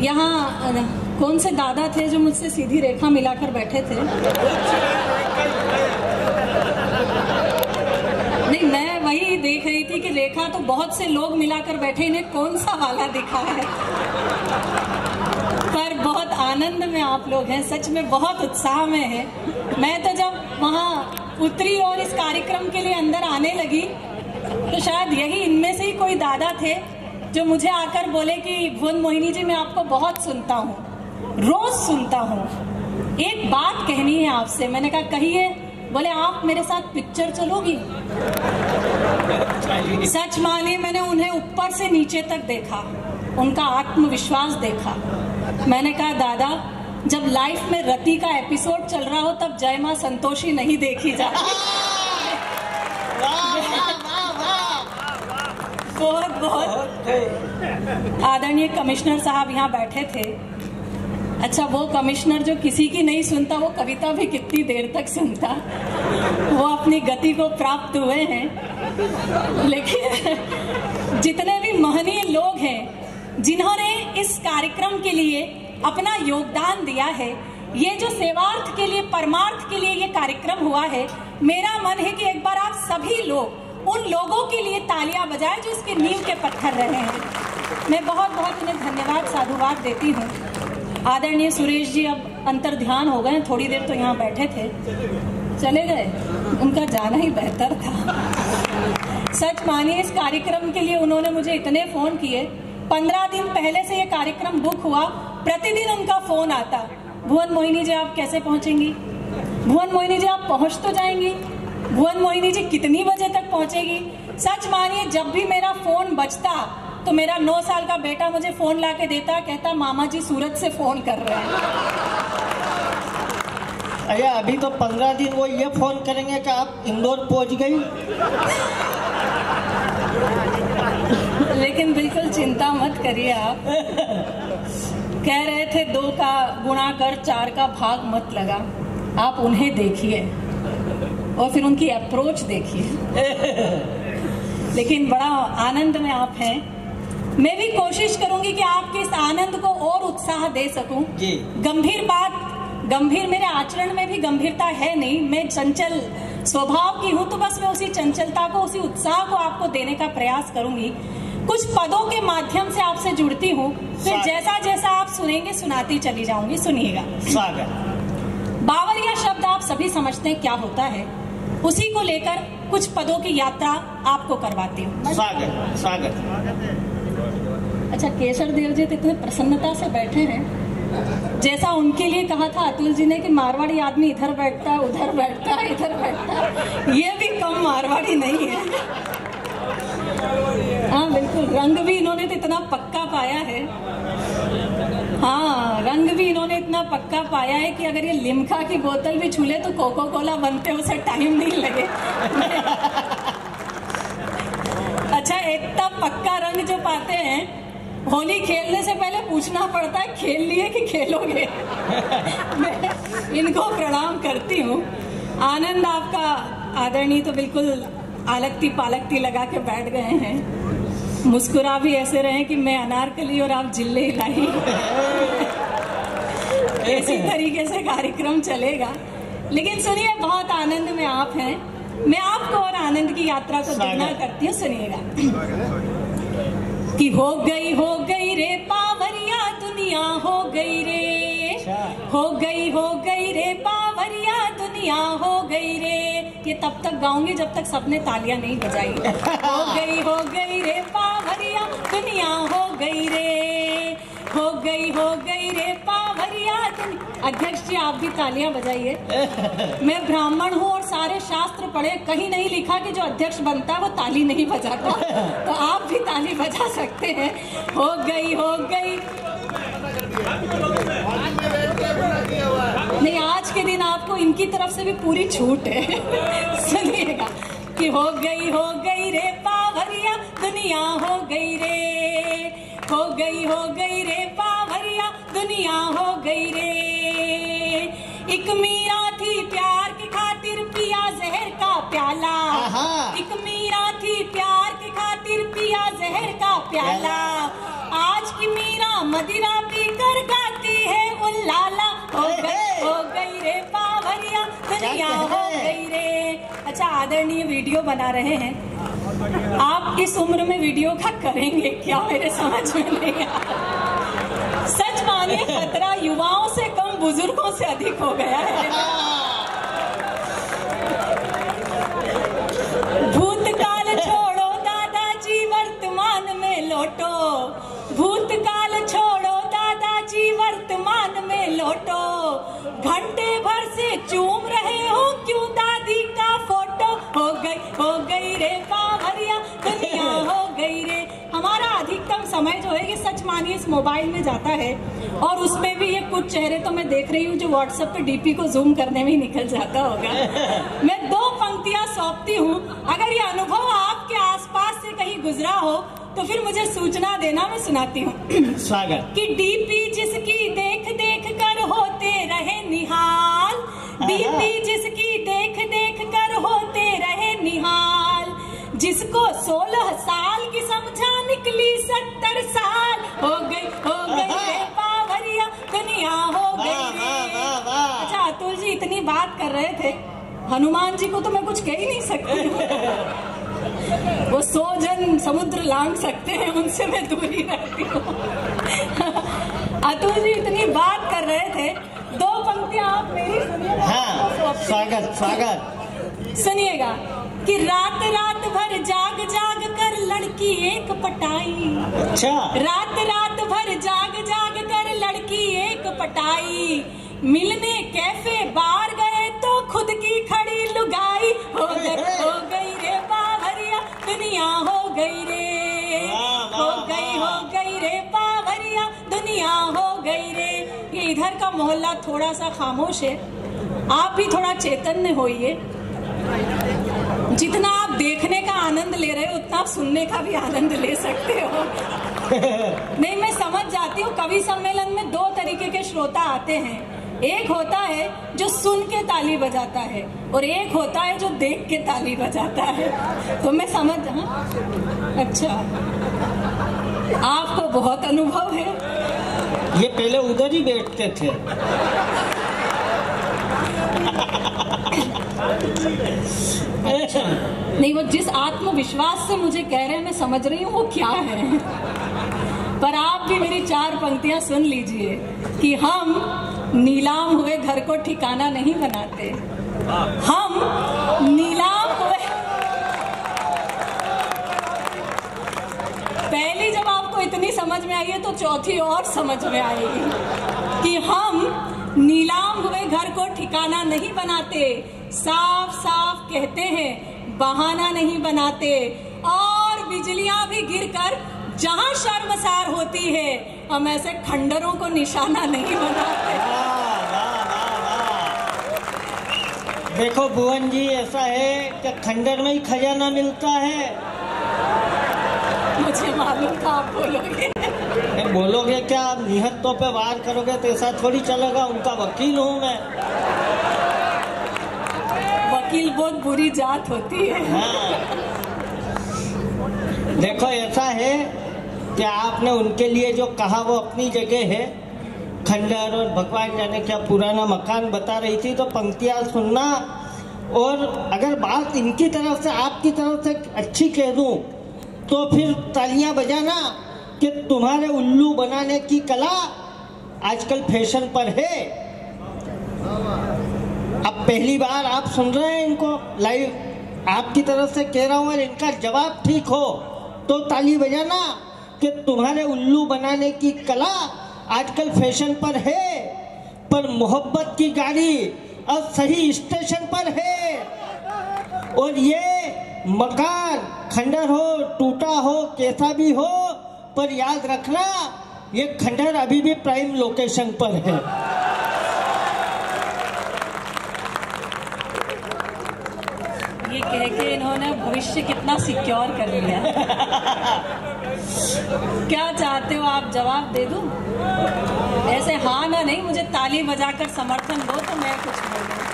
यहाँ कौन से दादा थे जो मुझसे सीधी रेखा मिलाकर बैठे थे? नहीं, मैं वही देख रही थी कि रेखा तो बहुत से लोग मिलाकर बैठे, इन्हें कौन सा वाला दिखा है? पर बहुत आनंद में आप लोग हैं, सच में बहुत उत्साह में है। मैं तो जब वहाँ उतरी और इस कार्यक्रम के लिए अंदर आने लगी तो शायद यही इनमें से ही कोई दादा थे जो मुझे आकर बोले कि भुवन मोहिनी जी, मैं आपको बहुत सुनता हूँ, रोज सुनता हूँ। एक बात कहनी है आपसे। मैंने कहा, कहिए, बोले, आप मेरे साथ पिक्चर चलोगी? सच मानिए, मैंने उन्हें ऊपर से नीचे तक देखा, उनका आत्मविश्वास देखा। मैंने कहा, दादा, जब लाइफ में रति का एपिसोड चल रहा हो, तब जय माँ संतोषी नहीं देखी जाती। बहुत बहुत। आदरणीय कमिश्नर साहब यहाँ बैठे थे। अच्छा वो कमिश्नर जो किसी की नहीं सुनता, वो कविता भी कितनी देर तक सुनता। वो अपनी गति को प्राप्त हुए हैं। लेकिन जितने भी महनीय लोग हैं, जिन्होंने इस कार्यक्रम के लिए अपना योगदान दिया है, ये जो सेवार्थ के लिए, परमार्थ के लिए ये कार्यक्रम हुआ है, मेरा मन है कि एक बार आप सभी लोग उन लोगों के लिए तालियाँ बजाएँ जो इसके नींव के पत्थर रहे हैं। मैं बहुत बहुत उन्हें धन्यवाद, साधुवाद देती हूँ। आदरणीय सुरेश जी, अब अंतर ध्यान हो गए थोड़ी देर तो यहाँ बैठे थे। चले गए? उनका जाना ही बेहतर था। सच मानिए, इस कार्यक्रम के लिए उन्होंने मुझे इतने फ़ोन किए। पंद्रह दिन पहले से ये कार्यक्रम बुक हुआ, प्रतिदिन उनका फ़ोन आता। भुवन मोहिनी जी, आप कैसे पहुंचेंगी? भुवन मोहिनी जी, आप पहुँच तो जाएँगी। भुवन मोहिनी जी कितनी बजे तक पहुंचेगी? सच मानिए जब भी मेरा फ़ोन बजता तो मेरा नौ साल का बेटा मुझे फ़ोन ला के देता कहता मामा जी सूरत से फ़ोन कर रहे हैं। अरे अभी तो पंद्रह दिन वो ये फ़ोन करेंगे कि आप इंदौर पहुँच गई। लेकिन बिल्कुल चिंता मत करिए आप। कह रहे थे दो का गुणा कर चार का भाग मत लगा। आप उन्हें देखिए। और फिर उनकी अप्रोच देखिए। लेकिन बड़ा आनंद में आप हैं। मैं भी कोशिश करूँगी कि आपके इस आनंद को और उत्साह दे सकूँ। जी। गंभीर बात गंभीर मेरे आचरण में भी गंभीरता है नहीं। मैं चंचल स्वभाव की हूँ तो बस मैं उसी चंचलता को उसी उत्साह को आपको देने का प्रयास करूँगी। कुछ पदों के माध्यम से आपसे जुड़ती हूँ। फिर। जैसा जैसा आप सुनेंगे सुनाती चली जाऊँगी। सुनिएगा। स्वागत। बावरिया शब्द आप सभी समझते हैं क्या होता है। उसी को लेकर कुछ पदों की यात्रा आपको करवाती हूँ। स्वागत स्वागत। अच्छा केशर देव जी तो इतने प्रसन्नता से बैठे हैं। जैसा उनके लिए कहा था अतुल जी ने कि मारवाड़ी आदमी इधर बैठता है उधर बैठता है इधर बैठता है। ये भी कम मारवाड़ी नहीं है। हाँ बिल्कुल रंग भी इन्होंने तो इतना पक्का पाया है। हाँ रंग भी इन्होंने इतना पक्का पाया है कि अगर ये लिम्का की बोतल भी छूले तो कोको कोला बनते उसे टाइम नहीं लगे। अच्छा इतना पक्का रंग जो पाते हैं, होली खेलने से पहले पूछना पड़ता है, खेल लिए कि खेलोगे? मैं इनको प्रणाम करती हूँ। आनंद आपका आदरणीय तो बिल्कुल आलकती पालकती लगा के बैठ गए हैं। मुस्कुरा भी ऐसे रहे कि मैं अनारकली और आप ज़िले हिलाई इसी तरीके से कार्यक्रम चलेगा। लेकिन सुनिए बहुत आनंद में आप हैं। मैं आपको और आनंद की यात्रा को दुगना करती हूँ सुनिएगा। कि हो गई हो गई रे पावरिया दुनिया हो गई रे। हो गई हो गई रे पावरिया दुनिया हो गई रे। ये तब तक गाऊँगी जब तक सबने तालियाँ नहीं बजाई। हो गई हो गई रे पावरिया, दुनिया हो गई रे। हो गई हो गई रे पावरिया अध्यक्ष जी, आप भी तालियाँ बजाइए। मैं ब्राह्मण हूँ और सारे शास्त्र पढ़े, कहीं नहीं लिखा कि जो अध्यक्ष बनता है वो ताली नहीं बजाता। तो आप भी ताली बजा सकते हैं। हो गई हो गई नहीं आज के दिन आपको इनकी तरफ़ से भी पूरी छूट है। सुनिएगा कि हो गई हो गई रे पावरिया दुनिया हो गई रे। हो गई हो गई रे पावरिया दुनिया हो गई रे। एक मीरा थी प्यार की खातिर पिया जहर का प्याला। एक मीरा थी प्यार की खातिर पिया जहर का प्याला। आज की मीरा मदिरा पी और गाती है उल्लाला। हो गई हो। गई रे हो गई रे। अच्छा आदरणीय वीडियो बना रहे हैं। आप इस उम्र में वीडियो का करेंगे? क्या मेरे समझ में नहीं सच मानिए खतरा युवाओं से कम बुज़ुर्गों से अधिक हो गया है। भूतकाल छोड़ो दादाजी वर्तमान में लौटो। भूतकाल छोड़ो दादाजी वर्तमान में लौटो। घंटे भर से चूम रहे हो? क्यों दादी का फ़ोटो हो गई हो गई रे पावरिया दुनिया हो गई रे। हमारा अधिकतम समय जो है ये सच मानिए इस मोबाइल में जाता है। और उसमें भी ये कुछ चेहरे तो मैं देख रही हूँ जो व्हाट्सएप पे डीपी को जूम करने में ही निकल जाता होगा। मैं दो पंक्तियाँ सौंपती हूँ। अगर ये अनुभव आपके आसपास से कहीं गुजरा हो तो फिर मुझे सूचना देना मैं सुनाती हूँ। स्वागत। कि डीपी जिसकी देख देख सोलह साल की समझा निकली सत्तर साल। हो गई हो गई रे पावरिया दुनिया हो गई रे। वाह, वाह, वाह। अच्छा अतुल जी इतनी बात कर रहे थे। हनुमान जी को तो मैं कुछ कह ही नहीं सकती। वो सौ जन समुद्र लांग सकते हैं उनसे मैं दूरी रहती हूँ। अतुल जी इतनी बात कर रहे थे। दो पंक्तियाँ आप मेरी सुनिएगा। हाँ स्वागत स्वागत सुनिएगा कि रात रात भर जाग जाग कर लड़की एक पटाई। अच्छा। रात रात भर जाग जाग कर लड़की एक पटाई। मिलने कैफ़े बार गए तो खुद की खड़ी लुगाई। हो गई हो गई रे बावरिया दुनिया हो गई रे। हो गई हो गई रे बावरिया दुनिया हो गई रे। ये इधर का मोहल्ला थोड़ा सा खामोश है। आप भी थोड़ा चैतन्य होइए। जितना आप देखने का आनंद ले रहे हो उतना आप सुनने का भी आनंद ले सकते हो। नहीं मैं समझ जाती हूँ कवि सम्मेलन में दो तरीके के श्रोता आते हैं। एक होता है जो सुन के ताली बजाता है और एक होता है जो देख के ताली बजाता है। तो मैं समझ हाँ? अच्छा। आपको बहुत अनुभव है। ये पहले उधर ही बैठते थे। नहीं, वो जिस आत्मविश्वास से मुझे कह रहे हैं, मैं समझ रही हूँ, वो क्या है। पर आप भी मेरी चार पंक्तियाँ सुन लीजिए कि हम नीलाम हुए घर को ठिकाना नहीं बनाते। हम नीलाम हुए पहली जब आपको इतनी समझ में आई है तो चौथी और समझ में आएगी कि हम नीलाम हुए घर को ठिकाना नहीं बनाते। साफ़ साफ़ कहते हैं बहाना नहीं बनाते। और बिजलियाँ भी गिरकर जहाँ शर्मसार होती है हम ऐसे खंडरों को निशाना नहीं बनाते। देखो भुवन जी ऐसा है कि खंडर में ही खजाना मिलता है। मुझे मालूम था आप बोलोगे। बोलोगे क्या? निहत्तों पे वार करोगे तो ऐसा थोड़ी चलेगा उनका वकील हूँ मैं। वकील बहुत बुरी जात होती है। हाँ। देखो, ऐसा है कि आपने उनके लिए जो कहा, वो अपनी जगह है। खंडर और भगवान जाने क्या पुराना मकान बता रही थी तो पंक्तियाँ सुनना। और अगर बात इनकी तरफ़ से, आपकी तरफ़ से अच्छी कह दूँ तो फिर तालियाँ बजाना कि तुम्हारे उल्लू बनाने की कला आजकल फ़ैशन पर है। अब पहली बार आप सुन रहे हैं इनको लाइव आपकी तरफ़ से कह रहा हूँ और इनका जवाब ठीक हो। तो ताली बजाना कि तुम्हारे उल्लू बनाने की कला आजकल फ़ैशन पर है, पर मोहब्बत की गाड़ी अब सही स्टेशन पर है। और ये मकान खंडर हो, टूटा हो, कैसा भी हो, पर याद रखना, ये खंडर अभी भी प्राइम लोकेशन पर है। ये कह के इन्होंने भविष्य कितना सिक्योर कर लिया। क्या चाहते हो आप जवाब दे दूँ? ऐसे हाँ ना नहीं मुझे ताली बजाकर समर्थन दो तो मैं कुछ बोलूँ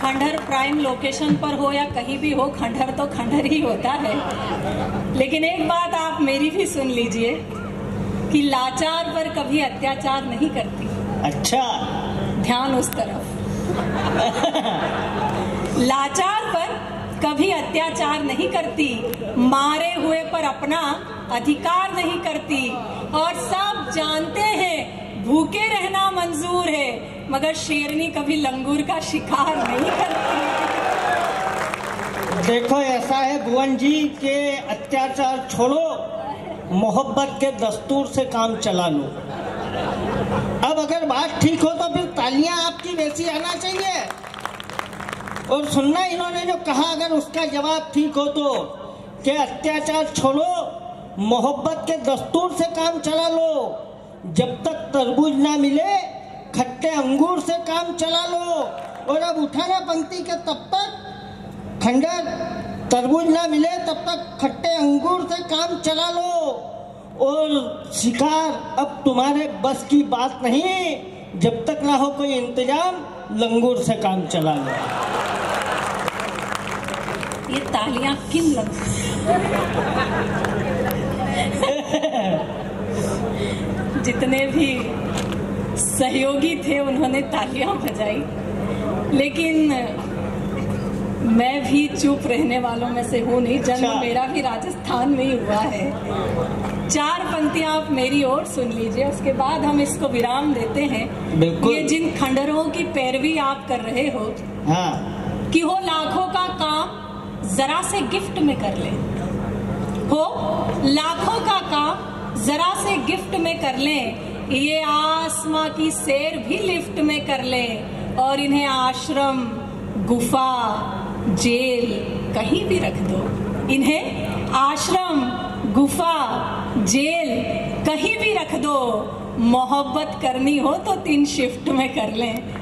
खंडहर प्राइम लोकेशन पर हो या कहीं भी हो खंडहर तो खंडहर ही होता है। लेकिन एक बात आप मेरी भी सुन लीजिए कि लाचार पर कभी अत्याचार नहीं करती। अच्छा। ध्यान उस तरफ़। लाचार पर कभी अत्याचार नहीं करती, मारे हुए पर अपना अधिकार नहीं करती। और सब जानते हैं, भूखे रहना मंजूर है, मगर शेरनी कभी लंगूर का शिकार नहीं करती। देखो, ऐसा है, भुवन जी, के अत्याचार छोड़ो, मोहब्बत के दस्तूर से काम चला लो। अब अगर बात ठीक हो तो फिर तालियाँ आपकी वैसी आना चाहिए। और सुनना इन्होंने जो कहा, अगर उसका जवाब ठीक हो तो कि अत्याचार छोड़ो, मोहब्बत के दस्तूर से काम चला लो, जब तक तरबूज ना मिले, खट्टे अंगूर से काम चला लो, और अब उठाना पंक्ति के तब तक खंडर, तरबूज ना मिले, तब तक खट्टे अंगूर से काम चला लो। और शिकार, अब तुम्हारे बस की बात नहीं, जब तक ना हो कोई इंतज़ाम लंगूर से काम चला लो ये तालियाँ किन लग जितने भी सहयोगी थे उन्होंने तालियाँ बजाई। लेकिन मैं भी चुप रहने वालों में से हूँ नहीं। जन्म अच्छा। मेरा भी राजस्थान में ही हुआ है। चार पंक्तियाँ आप मेरी ओर सुन लीजिए उसके बाद हम इसको विराम देते हैं। बिल्कुल। ये जिन खंडरों की पैरवी आप कर रहे हो हाँ। कि हो लाखों का काम जरा से गिफ्ट में कर ले। हो लाखों का काम जरा से गिफ्ट में कर ले ये आसमां की सैर भी लिफ्ट में कर ले और इन्हें आश्रम गुफा जेल कहीं भी रख दो। इन्हें आश्रम गुफा जेल कहीं भी रख दो। मोहब्बत करनी हो तो तीन शिफ्ट में कर लें।